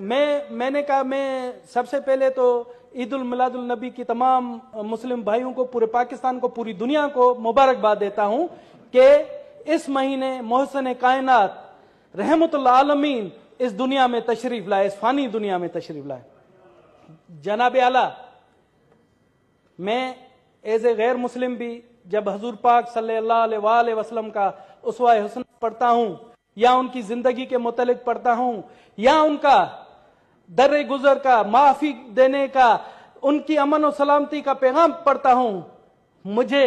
मैं, मैंने कहा, मैं सबसे पहले तो ईद उल मिलादुल नबी की तमाम मुस्लिम भाइयों को, पूरे पाकिस्तान को, पूरी दुनिया को मुबारकबाद देता हूँ कि इस महीने मोहसन कायनात रहमत आलमीन, इस दुनिया में तशरीफ़ लाए, इस फानी दुनिया में तशरीफ़ लाए। जनाब आला, मैं एज ए गैर मुस्लिम भी जब हजूर पाक वसल्लम का उसवा हुसन पढ़ता हूँ या उनकी ज़िंदगी के मुतलिक पढ़ता हूँ, या उनका दर गुजर का माफ़ी देने का, उनकी अमन और सलामती का पैगाम पढ़ता हूँ, मुझे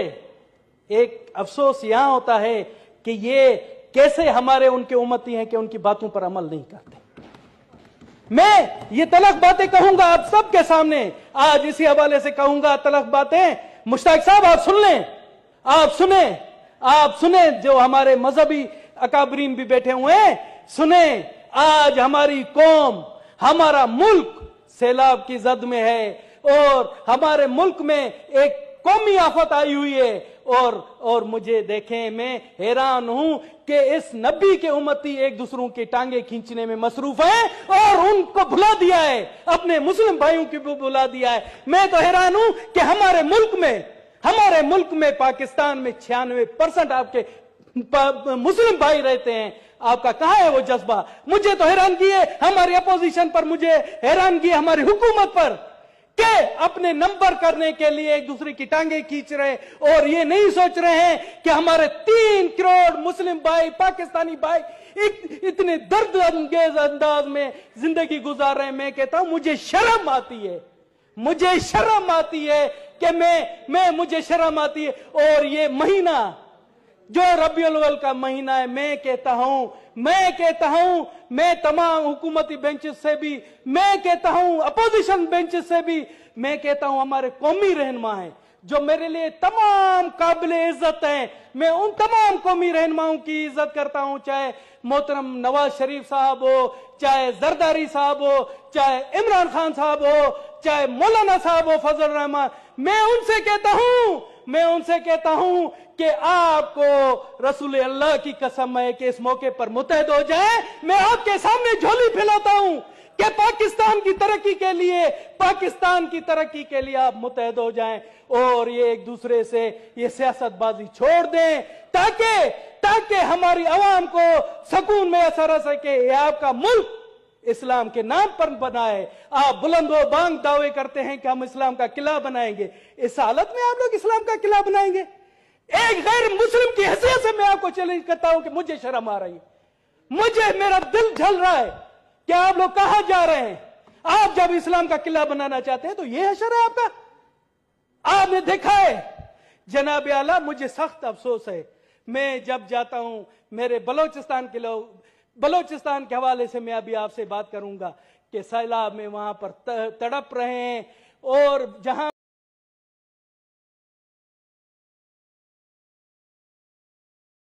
एक अफसोस यहाँ होता है कि ये कैसे हमारे उनके उम्मती हैं कि उनकी बातों पर अमल नहीं करते। मैं ये तलक बातें कहूँगा आप सबके सामने। आज इसी हवाले से कहूँगा तलक बातें। मुश्ताक साहब, आप सुन लें। आप सुने आप सुने जो हमारे मजहबी अकाबरीन भी बैठे हुए हैं। सुने, आज हमारी कौम, हमारा मुल्क सैलाब की जद में है और हमारे मुल्क में एक कौमी आफत आई हुई है। और और मुझे देखें, मैं हैरान हूँ कि इस नबी के उम्मती एक दूसरों की टांगे खींचने में मसरूफ है और उनको भुला दिया है। अपने मुस्लिम भाइयों की भी भुला दिया है। मैं तो हैरान हूँ कि हमारे मुल्क में, हमारे मुल्क में पाकिस्तान में छियानवे परसेंट आपके मुस्लिम भाई रहते हैं। आपका कहा है वो जज्बा? मुझे तो हैरान किए हमारी अपोजिशन पर मुझे हैरान किए हमारी हुकूमत पर। के अपने नंबर करने के लिए एक दूसरे की टांगे खींच रहे और ये नहीं सोच रहे हैं कि हमारे तीन करोड़ मुस्लिम भाई पाकिस्तानी भाई इत, इतने दर्द अंगेज अंदाज में ज़िंदगी गुजार रहे हैं। मैं कहता हूँ मुझे शर्म आती है। मुझे शर्म आती है कि मैं मैं मुझे शर्म आती है। और ये महीना जो रबी अव्वल का महीना है, मैं कहता हूँ, मैं कहता हूँ, मैं तमाम हुकूमती बेंचेस से भी, मैं कहता हूँ, अपोजिशन बेंचेस से भी, मैं कहता हूँ हमारे कौमी रहनमा है, जो मेरे लिए तमाम काबिल इज़्ज़त है, मैं उन तमाम कौमी रहनुमाओं की इज़्ज़त करता हूँ, चाहे मोहतरम नवाज़ शरीफ साहब हो, चाहे जरदारी साहब हो, चाहे इमरान खान साहब हो, चाहे मौलाना साहब हो, फजल रहमान, मैं उनसे कहता हूँ मैं उनसे कहता हूँ कि आपको रसूल अल्लाह की कसम है कि इस मौके पर मुतहद हो जाए। मैं आपके सामने झोली फैलाता हूँ कि पाकिस्तान की तरक्की के लिए, पाकिस्तान की तरक्की के लिए आप मुतहद हो जाएँ और ये एक दूसरे से ये सियासतबाजी छोड़ दें ताकि ताकि हमारी आवाम को सकून में असर आ सके। आपका मुल्क इस्लाम के नाम पर बनाए। आप बुलंद बांग दावे करते हैं कि हम इस्लाम का किला बनाएँगे। इस हालत में आप लोग इस्लाम का किला बनाएँगे। एक गैर मुस्लिम की हैसियत से मैं आपको चैलेंज करता हूँ कि मुझे शर्म आ रही है। मुझे, मेरा दिल झल रहा है कि आप लोग कहा जा रहे हैं। आप जब इस्लाम का किला बनाना चाहते हैं तो यह है आपका। आपने देखा है, जनाब आला, मुझे सख्त अफसोस है। मैं जब जाता हूँ, मेरे बलोचिस्तान के लोग बलोचिस्तान के हवाले से मैं अभी आपसे बात करूँगा कि सैलाब में वहाँ पर तड़प रहे हैं और जहाँ